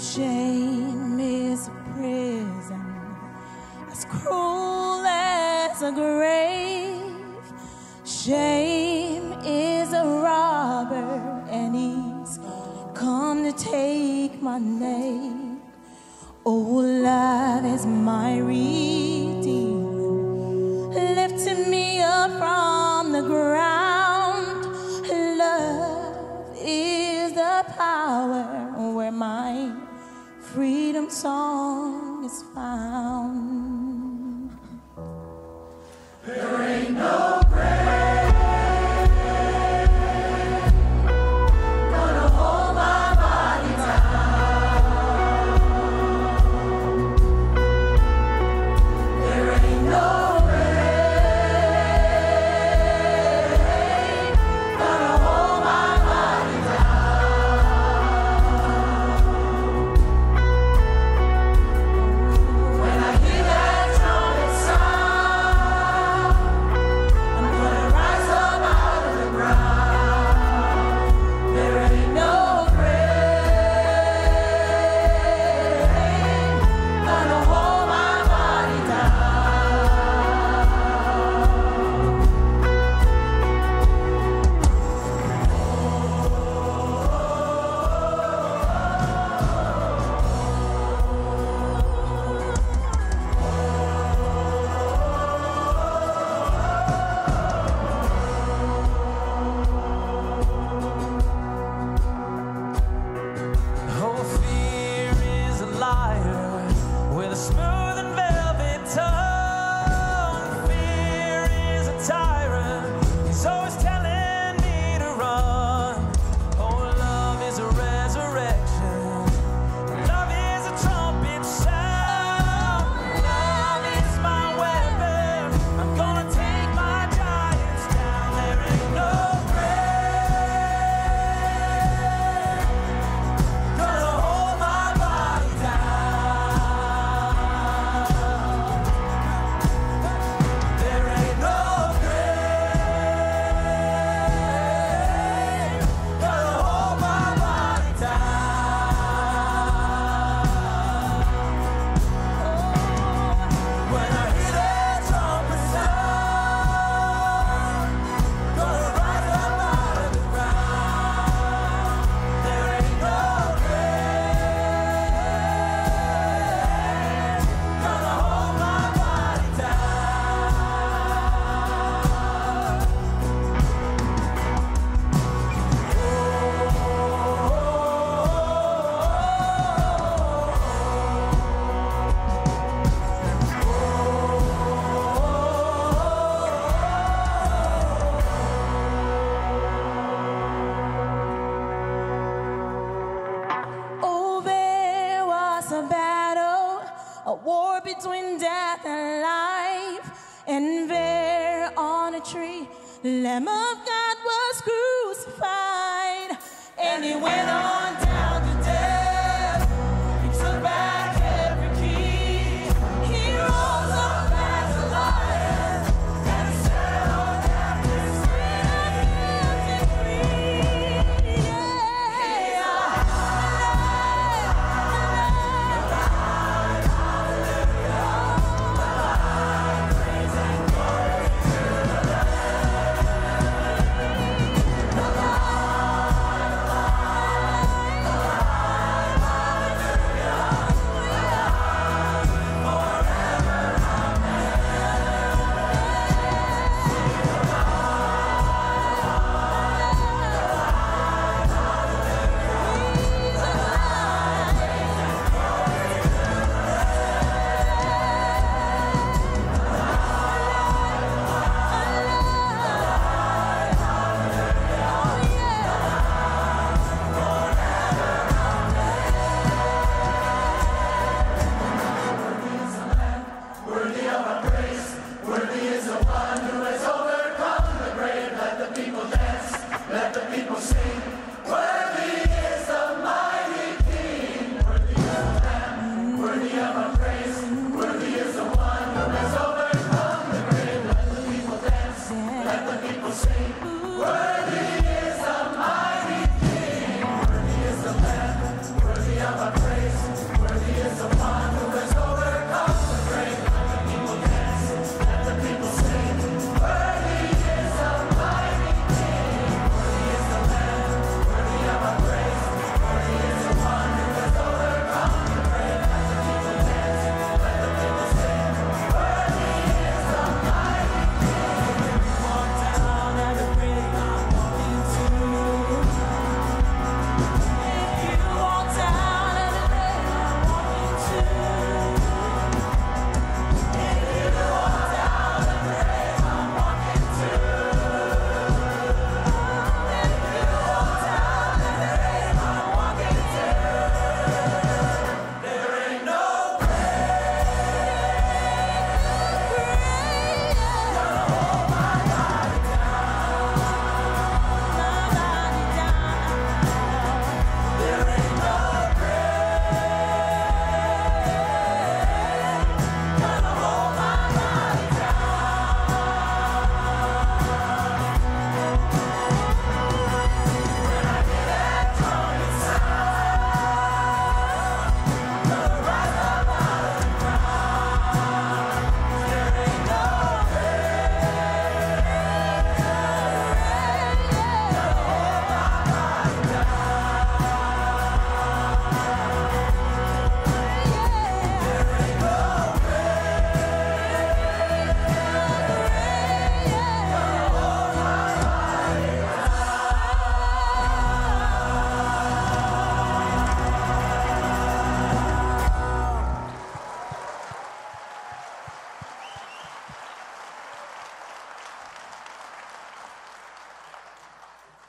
shame is a prison as cruel as a grave. Shame is a robber, and he's come to take my name. Oh, love is my redeemer, lifting me up from the ground. Love is the power where my freedom song is found. A battle, a war between death and life. And there on a tree, the Lamb of God was crucified. And he went on.